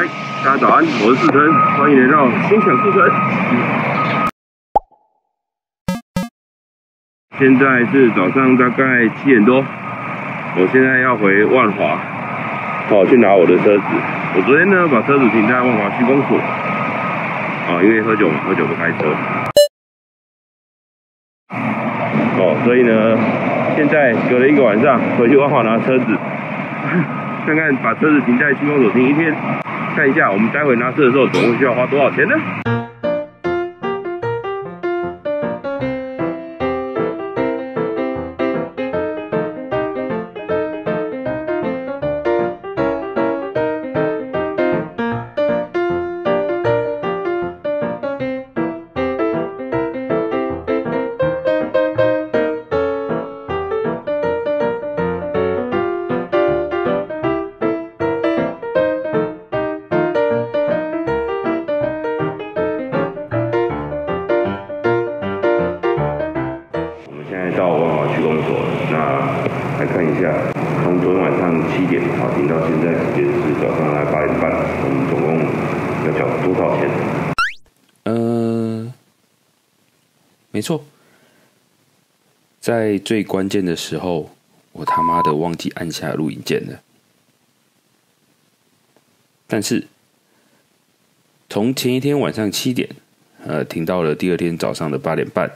嗨，大家早安，我是四成，欢迎来到心想事成。现在是早上大概七点多，我现在要回万华，好去拿我的车子。我昨天呢把车子停在万华区公所，啊，因为喝酒嘛，喝酒不开车。哦，所以呢，现在隔了一个晚上回去万华拿车子，看看把车子停在区公所停一天，看一下我们待会拿车的时候总共需要花多少钱呢？那来看一下，从昨天晚上七点好停到现在时间是早上来八点半，我们总共要缴多少钱？呃，没错，在最关键的时候，我他妈的忘记按下录影键了。但是从前一天晚上七点，呃，停到了第二天早上的八点半，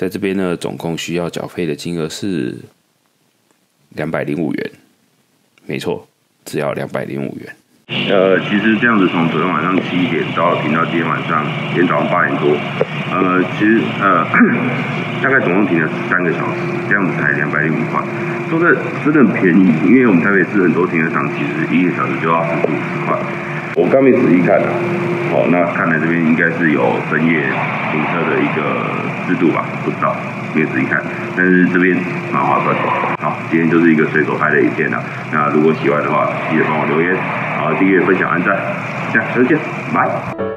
在这边呢，总共需要缴费的金额是两百零五元。没错，只要两百零五元。呃，其实这样子从昨天晚上七点到停到今天晚上，今天早上八点多，呃，其实呃，大概总共停了三个小时，这样子才两百零五块，说的真的很便宜，因为我们台北市很多停车场其实一个小时就要十五十块。我刚没仔细看啊，哦，那看来这边应该是有深夜停车的一个制度吧，不知道，没仔细看，但是这边蛮划算的。好，今天就是一个随手拍的影片啊，那如果喜欢的话，记得帮我留言。好，订阅、分享、按赞，这样，再见，拜。